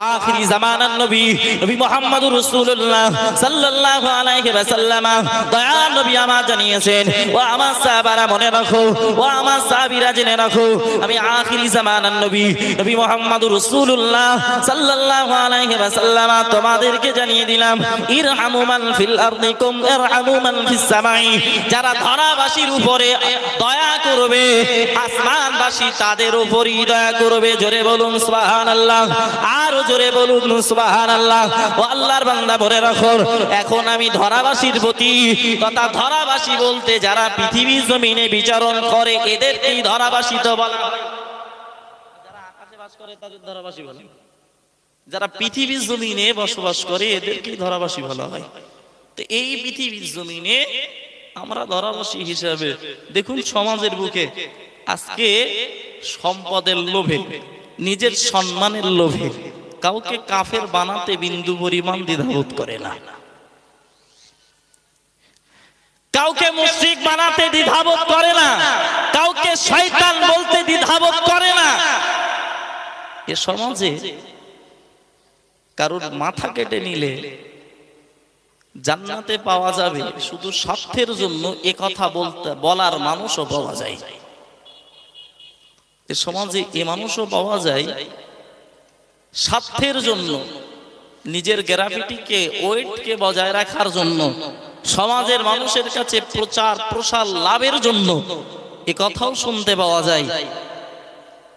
আখিরি জামানার নবী নবী মুহাম্মদুর রাসূলুল্লাহ সাল্লাল্লাহু আলাইহি ওয়াসাল্লাম দয়ার নবী আমার জানিয়েছেন, ও আমার সাহাবারা, মনে রাখো, ও আমার সাহাবীরা জেনে রাখো, আমি আখিরি জামানার নবী নবী মুহাম্মদুর রাসূলুল্লাহ সাল্লাল্লাহু আলাইহি ওয়াসাল্লাম, তোমাদেরকে জানিয়ে দিলাম, ইরহামু মান ফিল আরদিকুম ইরহামু মান ফিস সামাই যারা ধরাবাসীর উপরে দয়া করবে, আসমানবাসী তাদের উপরই দয়া করবে, জোরে বলুন সুবহানাল্লাহ, আরও জোরে বলুন, সুবহানাল্লাহ। ও আল্লাহর বান্দা ভরে রাখো, এখন আমি ধরাবাসীর প্রতি তথা ধরাবাসী বলতে যারা পৃথিবীর জমিনে বিচারণ করে, এদেরকেই ধরাবাসী তো বলা যারা আকাশে বাস করে, তাদের ধরাবাসী বলে। যারা পৃথিবীর জমিনে বসবাস করে, এদেরকেই ধরাবাসী বলা হয়। তো এই পৃথিবীর জমিনে আমরা ধরাবাসী হিসাবে, দেখুন সমাজের বুকে, আজকে সম্পদের লোভে, নিজের সম্মানের লোভে কাউকে কাফের বানাতে বিন্দু পরিমাণ দ্বিধাবোধ করে না। কাউকে মুশরিক বানাতে দ্বিধাবোধ করে না। কাউকে শয়তান বলতে দ্বিধাবোধ করে না। এ সমাজে কারোর মাথা কেটে নিলে জান্নাতে পাওয়া যাবে শুধু স্বার্থের জন্য এ কথা বলতে বলার মানুষও পাওয়া যায়। এ সমাজে এ মানুষও পাওয়া যায় স্বার্থের জন্য, নিজের গ্রাফিটিকে ওয়েটকে বজায় রাখার জন্য, সমাজের মানুষের কাছে প্রচার, প্রসার লাভের জন্য এ কথাও শুনতে পাওয়া যায়।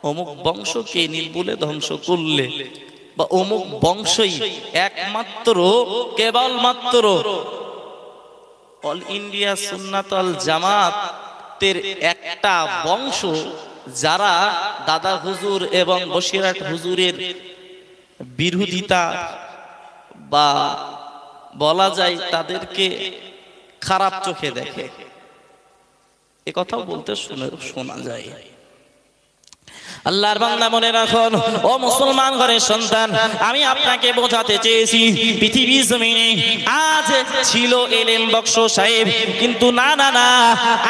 অমুক বংশকে নির্মূলে ধ্বংস করলে বা অমুক বংশই একমাত্র, কেবলমাত্র অল ইন্ডিয়া সুন্নাতল জামাতের একটা বংশ যারা দাদা হুজুর এবং বসিরাট হুজুরের বিরোধিতা বা বলা যায় তাদেরকে খারাপ চোখে দেখে। এ কথাও বলতে শুনে শোনা যায়। আল্লাহর বান্দা মনে রাখুন, ও মুসলমান ঘরের সন্তান, আমি আপনাকে বোঝাতে চেয়েছি, পৃথিবীর জমিনে আজ ছিল এলেম বক্স সাহেব, কিন্তু না না না,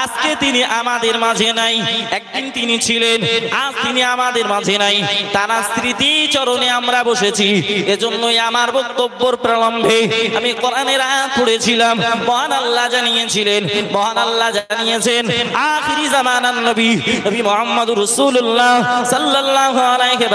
আজকে তিনি আমাদের মাঝে নাই। একদিন তিনি ছিলেন, আজ তিনি আমাদের মাঝে নাই। তারা স্মৃতি চরণে আমরা বসেছি, এজন্যই আমার বক্তব্যর প্রারম্ভে আমি কোরআনের আয়াত পড়েছিলাম। মহান আল্লাহ জানিয়েছিলেন, মহান আল্লাহ জানিয়েছেন, আখিরি জামানার নবী নবী মুহাম্মদুর রাসূলুল্লাহ সাল্লাল্লাহু আলাইহি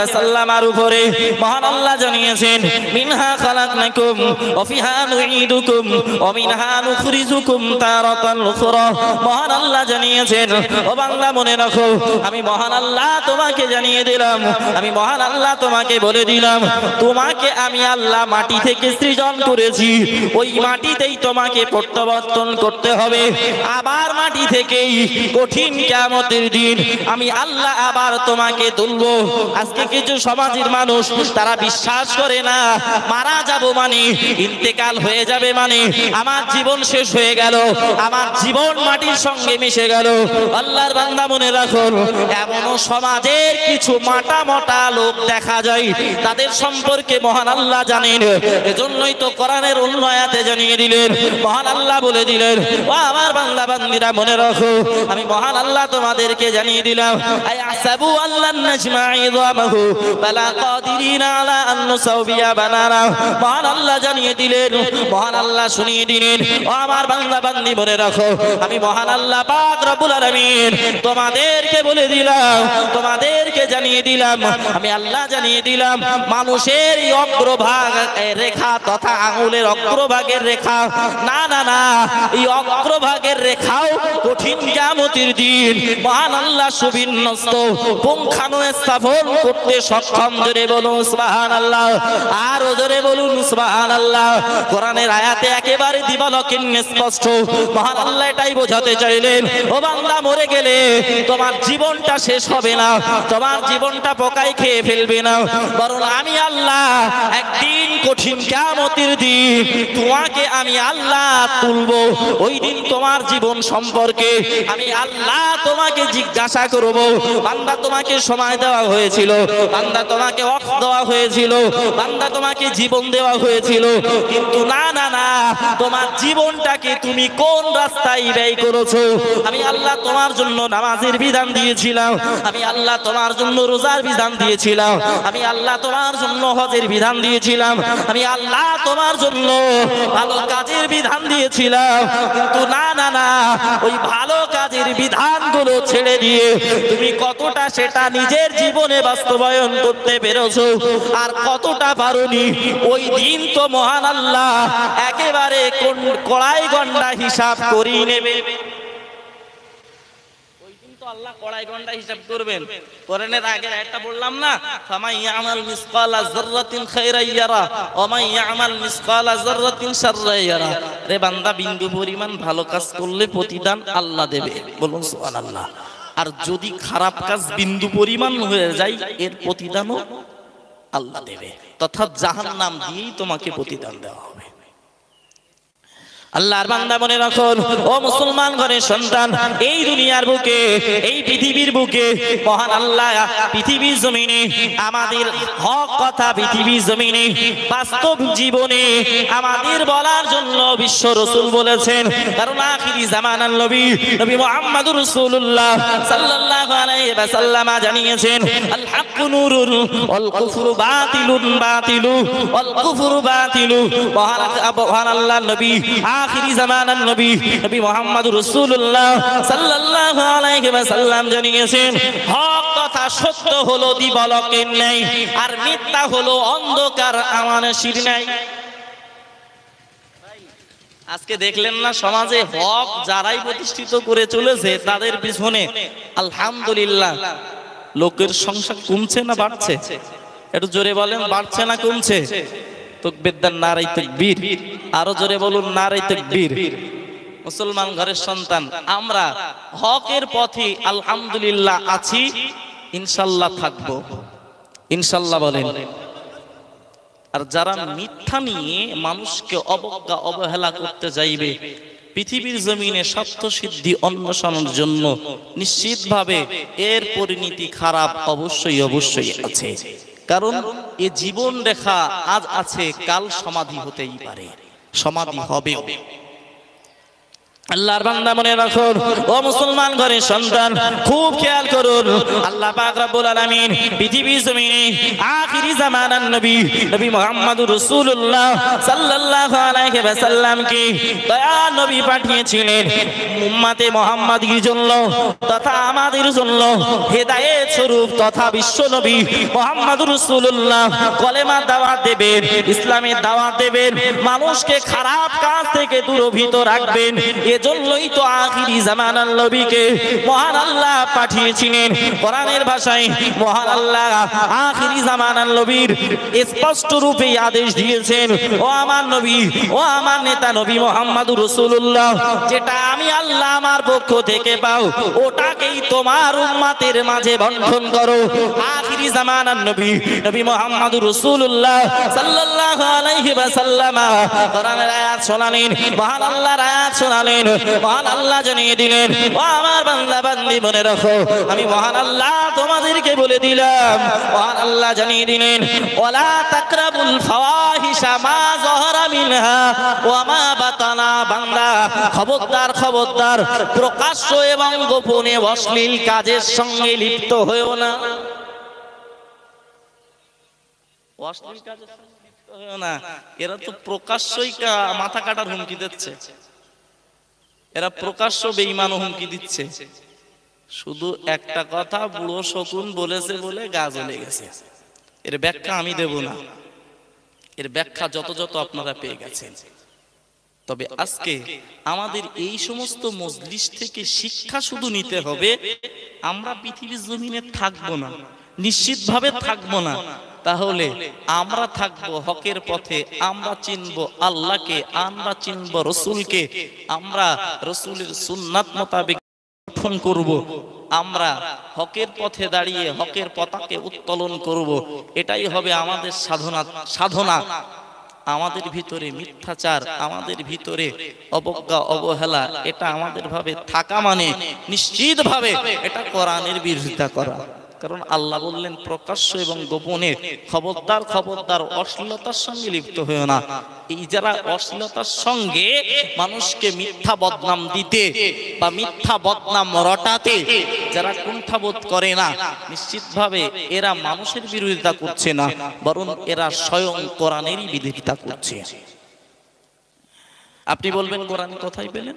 উপরে মহান আল্লাহ জানিয়েছেন, মিনহা খালাকনাকুম ওয়া ফিহা নুঈদুকুম ওয়া মিনহা নুখরিজুকুম তারাতান উখরা। মহান আল্লাহ জানিয়েছেন, ও মনে রাখো, আমি মহান আল্লাহ তোমাকে জানিয়ে দিলাম, আমি মহান আল্লাহ তোমাকে বলে দিলাম, তোমাকে আমি আল্লাহ মাটি থেকে সৃজন করেছি, ওই মাটিতেই তোমাকে প্রত্যাবর্তন করতে হবে, আবার মাটি থেকেই কঠিন কিয়ামতের দিন আমি আল্লাহ আবার তোমাকে তুলবো আজকে কিছু সমাজের মানুষ তারা বিশ্বাস করে না, মারা যাব মানে ইন্তেকাল হয়ে যাবে মানে আমার জীবন শেষ হয়ে গেল, আমার জীবন মাটির সঙ্গে মিশে গেল। আল্লাহর বান্দা মনে রাখুন, এমনও সমাজের কিছু মাটা মোটা লোক দেখা যায়, তাদের সম্পর্কে মহান আল্লাহ জানেন, এজন্যই তো কোরআনের উন্নয়াতে জানিয়ে দিলেন, মহান আল্লাহ বলে দিলেন, ও আমার বান্দা বান্দিরা মনে রাখো, আমি মহান আল্লাহ তোমাদেরকে জানিয়ে দিলাম আল্লাহ দিলেন ও আমার বান্দা বান্দি মনে রাখো, আমি আল্লাহ জানিয়ে দিলাম, আমি আল্লাহ মানুষের এই অগ্রভাগ রেখা তথা আঙুলের অগ্রভাগের রেখা, না না না, এই অগ্রভাগের রেখাও কঠিন কিয়ামতের দিন, মহান আল্লাহ সুবিন্যস্ত পুঙ্খানু স্থাপন করতে সক্ষম। জোরে বলুন, সুবহানাল্লাহ। আরও জোরে বলুন, সুবহানাল্লাহ। কোরআনের আয়াতে একেবারে দিবালকিন স্পষ্ট। মহান আল্লাহ এটাই বোঝাতে চাইলেন, ও বান্দা মরে গেলে তোমার জীবনটা শেষ হবে না, তোমার জীবনটা পোকায় খেয়ে ফেলবে না। বরং আমি আল্লাহ একদিন কঠিন কিয়ামতের দিন তোমাকে আমি আল্লাহ তুলবো। ওই দিন তোমার জীবন সম্পর্কে আমি আল্লাহ তোমাকে জিজ্ঞাসা করব। বান্দা তোমাকে সময় দেওয়া হয়েছিল। বান্দা তোমাকে অর্থ দেওয়া হয়েছিল। বান্দা তোমাকে জীবন দেওয়া হয়েছিল। কিন্তু না না না, তোমার জীবনটাকে তুমি কোন রাস্তায় ব্যয় করেছ? আমি আল্লাহ তোমার জন্য নামাজের বিধান দিয়েছিলাম। আমি আল্লাহ তোমার জন্য রোজার বিধান দিয়েছিলাম। আমি আল্লাহ তোমার জন্য হজের বিধান দিয়েছিলাম। আমি আল্লাহ তোমার জন্য ভালো কাজের বিধান দিয়েছিলাম। কিন্তু না না না, ওই ভালো কাজের বিধানগুলো ছেড়ে দিয়ে তুমি কতটা সেটা নিজের জীবনে বাস্তবায়ন করতে পেরেছ। আর কতটা পারোনি? ওই দিন তো মহান আল্লাহ একেবারে কোন- কড়াই গন্ডা হিসাব করিয়ে নেবে। আল্লাহ কড়াই গন্ডা হিসাব করবেন। বললাম না? বান্দা, বিন্দু পরিমাণ ভালো কাজ করলে প্রতিদান আল্লাহ দেবে। বলুন আর যদি খারাপ কাজ বিন্দু পরিমাণ হয়ে যায়, এর প্রতিদানও আল্লাহ দেবে। তথা জাহান নাম দিয়েই তোমাকে প্রতিদান দেওয়া হবে। আল্লাহর বান্দা মনে রাখুন ও মুসলমান ঘরের সন্তান, এই দুনিয়ার বুকে, এই পৃথিবীর বুকে, মহান আল্লাহ, পৃথিবীর জমিনে, আমাদের হক কথা পৃথিবীর জমিনে, বাস্তব জীবনে আমাদের বলার জন্য বিশ্ব রসুল বলেছেন। কারণ আখিরি জামানার নবী নবী মুহাম্মদুর রাসূলুল্লাহ সাল্লাল্লাহু আলাইহি ওয়াসাল্লাম জানিয়েছেন আল হাক্কু নূরুন, ওয়াল কুফরু বাতিলুন বাতিলু, ওয়াল কুফরু বাতিলু। মহান আল্লাহ নবী আখিরি জামানার নবী নবী মুহাম্মদুর রাসূলুল্লাহ সাল্লাল্লাহু আলাইহি ওয়াসাল্লাম জানিয়েছেন, হক কথা সত্য হলো দিবলকের নেই আর মিথ্যা হলো অন্ধকার আমানসির নেই আজকে দেখলেন না সমাজে হক যারাই প্রতিষ্ঠিত করে চলেছে, তাদের পিছনে আলহামদুলিল্লাহ লোকের সংখ্যা কমছে না বাড়ছে? একটু জোরে বলেন, বাড়ছে না কমছে? নারাই তকবীর। আরও জোরে বলুন নারাই তকবীর। মুসলমান ঘরের সন্তান আমরা হকের পথে আলহামদুলিল্লাহ আছি ইনশাল্লাহ থাকব। ইনশাল্লাহ বলেন। আর যারা মিথ্যা নিয়ে মানুষকে অবজ্ঞা অবহেলা করতে যাইবে পৃথিবীর জমিনে সত্য সিদ্ধি অন্বেষণের জন্য নিশ্চিতভাবে এর পরিণতি খারাপ অবশ্যই অবশ্যই আছে। কারণ এ জীবন রেখা আজ আছে কাল সমাধি হতেই পারে। সমাধি হবেও। আল্লাহর বান্দা মনে রাখুন ও মুসলমান ঘরের সন্তান, খুব খেয়াল করুন। আল্লাহ পাক রব্বুল আলামিন পৃথিবীর জমিনে আখিরি জামানার নবী নবী মুহাম্মদুর রাসূলুল্লাহ সাল্লাল্লাহু আলাইহি ওয়াসাল্লামকে দয়া নবী পাঠিয়েছিলেন। উম্মতে মুহাম্মাদির জন্য তথা আমাদের জন্য হেদায়েত স্বরূপ তথা বিশ্ব নবী মুহাম্মদুর রাসূলুল্লাহ কলেমা দাওয়াত দেবেন, ইসলামের দাওয়াত দেবেন, মানুষকে খারাপ কাজ থেকে দূরভীত রাখবেন। এজন্যই তো আখিরি জামানার নবীকে মহান আল্লাহ পাঠিয়েছিলেন। কোরআনের ভাষায় মহান আল্লাহ আখিরি জামানার নবীর স্পষ্ট রূপে আদেশ দিয়েছেন, ও আমার নবী, ও আমার নেতা নবী মোহাম্মদুর রাসূলুল্লাহ, যেটা আমি আল্লাহ আমার পক্ষ থেকে পাও, ওটাকেই তোমার উম্মাতের মাঝে বন্ধন করো। আখিরি জামানার নবী নবী মোহাম্মদুর রাসূলুল্লাহ সাল্লাল্লাহু আলাইহি ওয়াসাল্লাম কোরআনের আয়াত শোনালেন, মহান আল্লাহর আয়াত শোনালেন মহান আল্লাহ জানিয়ে দিলেন, ও আমার বান্দা, বান্দি, মনে রাখো, আমি মহান আল্লাহ তোমাদেরকে বলে দিলাম। মহান আল্লাহ জানিয়ে দিলেন, ওয়ালা তাকরাবুল ফাওয়াহিশা মা যাহারা মিনহা ওয়া মা বাতানা, বান্দা, খবরদার খবরদার, প্রকাশ্য এবং গোপনে অশ্লীল কাজের সঙ্গে লিপ্ত হয়েও না। অশ্লীল কাজের সঙ্গে লিপ্ত হয়েও না, এরা তো প্রকাশ্যই মাথা কাটার হুমকি দিচ্ছে। এরা প্রকাশ্য বেঈমান হুমকি দিচ্ছে। শুধু একটা কথা বুড়ো শকুন বলেছে বলে গা জ্বলে গেছে। এর ব্যাখ্যা আমি দেব না। এর ব্যাখ্যা যত যত আপনারা পেয়ে গেছেন। তবে আজকে আমাদের এই সমস্ত মজলিস থেকে শিক্ষা শুধু নিতে হবে, আমরা পৃথিবীর জমিনে থাকব না, নিশ্চিতভাবে থাকব না। তাহলে আমরা থাকব হকের পথে আমরা চিনব আল্লাহকে আমরা চিনব রসুলকে। আমরা রসুলের সুন্নাত মোতাবেক গঠন করব। আমরা হকের পথে দাঁড়িয়ে হকের পতাকে উত্তোলন করব। এটাই হবে আমাদের সাধনা সাধনা। আমাদের ভিতরে মিথ্যাচার আমাদের ভিতরে অবজ্ঞা অবহেলা এটা আমাদের ভাবে থাকা মানে নিশ্চিত ভাবে এটা কোরআনের বিরোধিতা করা। কারণ আল্লাহ বললেন, প্রকাশ্য এবং গোপনে খবরদার খবরদার অশ্লীলতার সঙ্গে লিপ্ত হয়েও না। এই যারা অশ্লীলতার সঙ্গে মানুষকে মিথ্যা বদনাম দিতে বা মিথ্যা বদনাম রটাতে যারা কুণ্ঠাবোধ করে না, নিশ্চিতভাবে এরা মানুষের বিরোধিতা করছে না, বরং এরা স্বয়ং কোরআনেরই বিরোধিতা করছে। আপনি বলবেন কোরআন কোথায় পেলেন?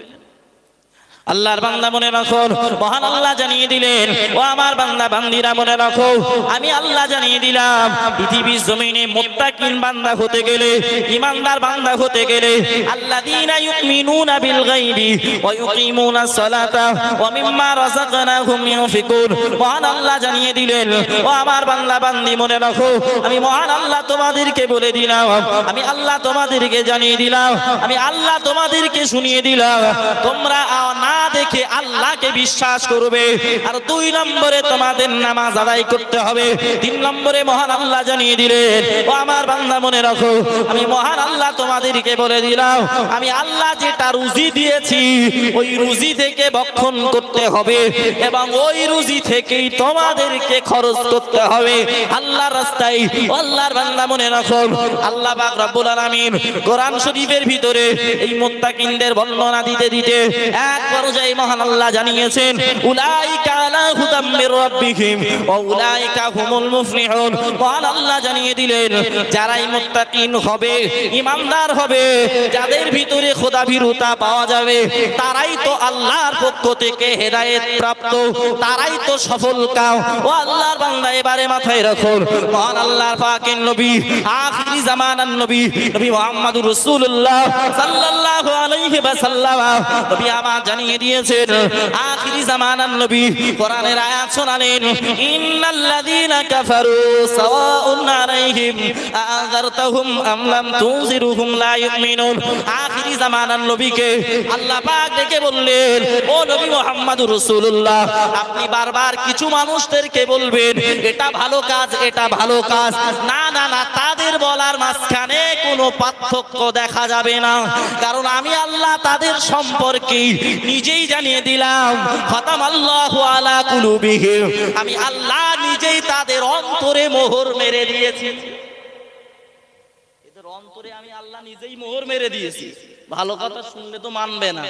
আল্লাহর বান্দা মনে রাখো, মহান আল্লাহ জানিয়ে দিলেন, ও আমার বান্দা, বান্দিরা মনে রাখো, আমি আল্লাহ জানিয়ে দিলাম, পৃথিবীর জমিনে মুত্তাকিন বান্দা হতে গেলে, ইমানদার বান্দা হতে গেলে, আল্লাযীনা ইউমিনুনা বিল গায়বি ওয়া সালাতা ওয়া মিম্মা রাযাকনাহুম ইউনফিকুন মহান আল্লাহ জানিয়ে দিলেন, ও আমার বান্দা, বান্দি মনে রাখো, আমি মহান আল্লাহ তোমাদেরকে বলে দিলাম, আমি আল্লাহ তোমাদেরকে জানিয়ে দিলাম, আমি আল্লাহ তোমাদেরকে শুনিয়ে দিলাম, তোমরা না দেখে আল্লাহকে বিশ্বাস করবে। আর দুই নম্বরে তোমাদের নামাজ আদায় করতে হবে। তিন নম্বরে মহান আল্লাহ জানিয়ে দিলেন, ও আমার বান্দা, মনে রাখো, আমি মহান আল্লাহ তোমাদেরকে বলে দিলাম, আমি আল্লাহ যেটা রুজি দিয়েছি, ওই রুজি থেকে ভক্ষণ করতে হবে এবং ওই রুজি থেকেই তোমাদেরকে খরচ করতে হবে। আল্লাহ রাস্তায় আল্লাহর বান্দা, মনে রাখো, আল্লাহ পাক আলামিন কোরআন শরীফের ভিতরে এই মুত্তাকিনদের বর্ণনা দিতে দিতে এক পর্যায়ে মহান আল্লাহ জানিয়েছেন, উলাইকা আলা হুদাম মির রাব্বিহিম ওয়া উলাইকা হুমুল মুফলিহুন। মহান আল্লাহ জানিয়ে দিলেন, যারাই মুত্তাকিন হবে, ইমানদার হবে, যাদের ভিতরে খোদা ভীরুতা পাওয়া যাবে, তারাই তো আল্লাহর পক্ষ থেকে হেদায়েত প্রাপ্ত, তারাই তো সফল কাও ও আল্লাহর বান্দা, এবারে মাথায় রাখুন, মহান আল্লাহর পাকের নবী, আখিরি জামানার নবী নবী মুহাম্মদুর রাসূলুল্লাহ সাল্লাল্লাহু আলাইহি ওয়াসাল্লাম। নবী আমার জানিয়ে দিয়েছেন। আখিরি জামানার নবী কোরআনের আয়াত শোনালেন, ইন্নাল্লাযীনা কাফারু সাওয়াউন আলাইহিম আযারতাহুম আম লাম তুযিরুহুম লা ইউমিনুন। আখিরি জামানার নবীকে আল্লাহ পাক ডেকে বললেন, ও নবী মুহাম্মদুর রাসূলুল্লাহ, আপনি বারবার কিছু মানুষদেরকে বলবেন, এটা ভালো কাজ, এটা ভালো কাজ। না না না, তাদের বলার মাঝখানে কোনো পার্থক্য দেখা যাবে না। কারণ আমি আল্লাহ তাদের সম্পর্কে নিজেই জানিয়ে দিলাম, খতাম আল্লাহ আলা কুলুবিহিম। আমি আল্লাহ নিজেই তাদের অন্তরে মোহর মেরে দিয়েছি। এদের অন্তরে আমি আল্লাহ নিজেই মোহর মেরে দিয়েছি। ভালো কথা শুনলে তো মানবে না।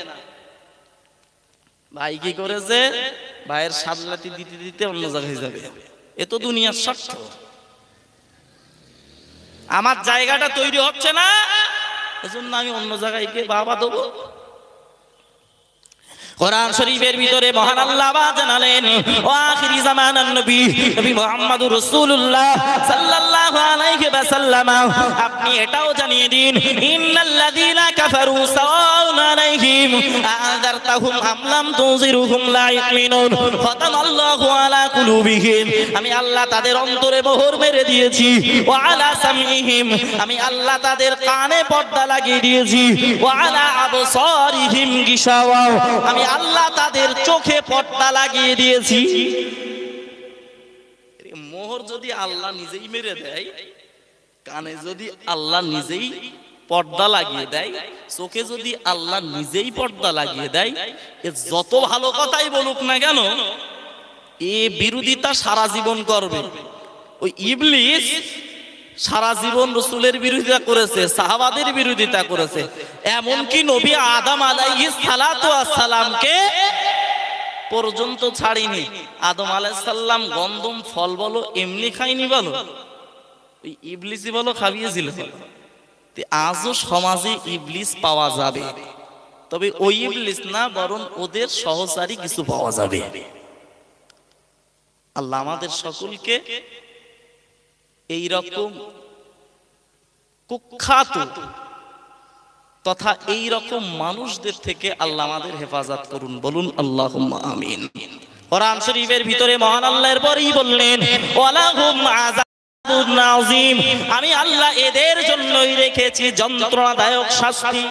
ভাই কি করেছে? ভাইয়ের সাবলাতি দিতে দিতে অন্য জায়গায় যাবে। এ তো দুনিয়ার স্বার্থ। আমার জায়গাটা তৈরি হচ্ছে না, এজন্য আমি অন্য জায়গায় গিয়ে বাবা দেবো। কোরআন শরীফের ভিতরে মহান আল্লাহ জানালেন ও আখিরি জামানার নবী নবী মুহাম্মদুর রাসূলুল্লাহ সাল্লাল্লাহু আলাইহি ওয়াসাল্লাম, আপনি এটাও জানিয়ে দিন, ইন্নাল্লাযীনা কাফারু সাওয়াউন আলাইহিম, আযারতাহুম আম লাম তুযিরুহুম লা ইউমিনুন, ফাতানাল্লাহু আলা কুলুবিহিম, আমি আল্লাহ তাদের অন্তরে মোহর মেরে দিয়েছি ওয়া আলা সামিহিম আমি আল্লাহ তাদের কানে পর্দা লাগিয়ে দিয়েছি ওয়া আলা আবসারিহিম গিশাওয়া আমি আল্লাহ তাদের চোখে পর্দা লাগিয়ে দিয়েছি। মোহর যদি আল্লাহ নিজেই মেরে দেয়, কানে যদি আল্লাহ নিজেই পর্দা লাগিয়ে দেয়, চোখে যদি আল্লাহ নিজেই পর্দা লাগিয়ে দেয়, এ যত ভালো কথাই বলুক না কেন, এ বিরোধিতা সারা জীবন করবে। ওই ইবলিস সারা জীবন রসুলের বিরোধিতা করেছে, সাহাবাদের বিরোধিতা করেছে। এমনকি নবী আদম সালামকে পর্যন্ত ছাড়িনি। আদম আলাইসাল্লাম গন্ধম ফল বলো, এমনি খাইনি বলো। ওই ইবলিসই বলো খাবিয়েছিল আজও সমাজে ইবলিস পাওয়া যাবে। তবে ওই ইবলিস না, বরং ওদের সহচারী কিছু পাওয়া যাবে। আল্লাহ আমাদের সকলকে এই রকম কুখ্যাত তথা এই রকম মানুষদের থেকে আল্লাহ আমাদের হেফাজত করুন। বলুন আল্লাহ আমিন। কোরআন শরীফের ভিতরে মহান আল্লাহর পরেই বললেন, ওয়ালাহুম আযাবুন নাযীম। আমি আল্লাহ এদের জন্যই রেখেছি যন্ত্রণাদায়ক শাস্তি।